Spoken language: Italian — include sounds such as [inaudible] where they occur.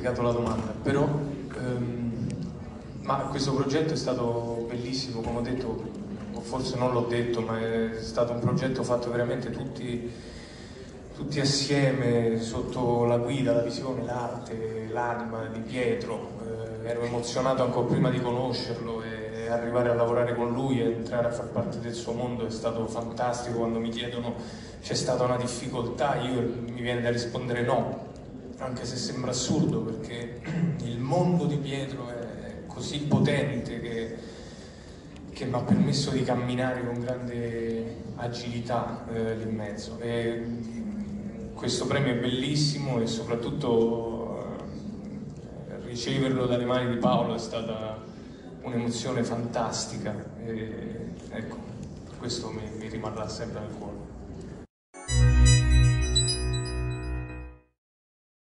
dimenticato la domanda, però ehm, ma questo progetto è stato bellissimo, come ho detto, forse non l'ho detto, ma è stato un progetto fatto veramente tutti, tutti assieme, sotto la guida, la visione, l'arte, l'anima di Pietro. Eh, ero emozionato ancora prima di conoscerlo e arrivare a lavorare con lui e entrare a far parte del suo mondo è stato fantastico. Quando mi chiedono c'è stata una difficoltà, io mi viene da rispondere no, anche se sembra assurdo perché [clears throat] il mondo di Pietro è così potente che, che mi ha permesso di camminare con grande agilità eh, lì in mezzo. E questo premio è bellissimo e soprattutto eh, riceverlo dalle mani di Paolo è stata un'emozione fantastica. E, ecco, questo mi, mi rimarrà sempre nel cuore.